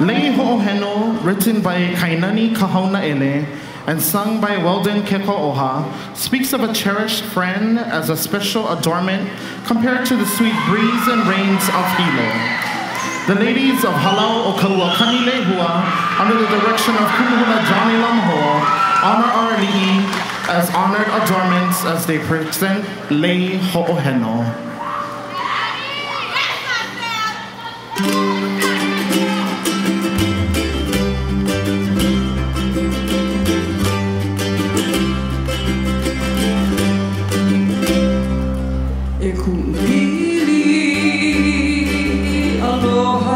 Lei Ho'oheno, written by Kainani Kahaunaele and sung by Weldon Kekauoha, speaks of a cherished friend as a special adornment compared to the sweet breeze and rains of Hilo. The ladies of Halau o Ka Ua Kani Lehua, under the direction of Kumuhula Johnny Lum Ho, honor our ali'i as honored adornments as they present Lei Ho'oheno. Lily, aloha.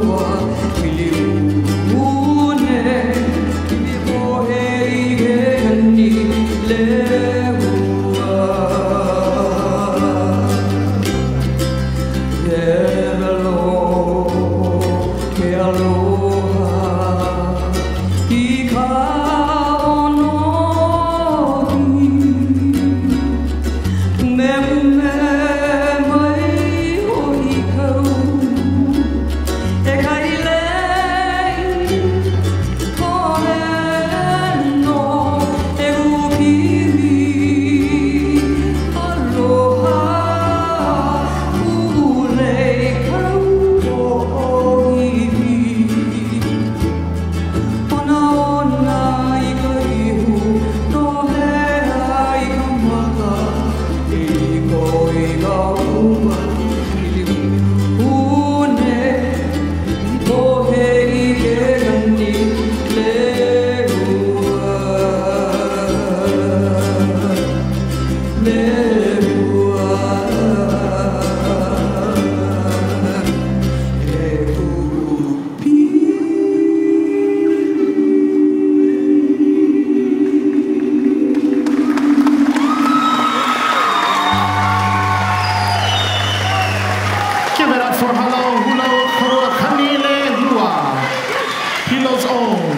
rua. Mahalo knows? Koro Kanile Hua. Hilo's own.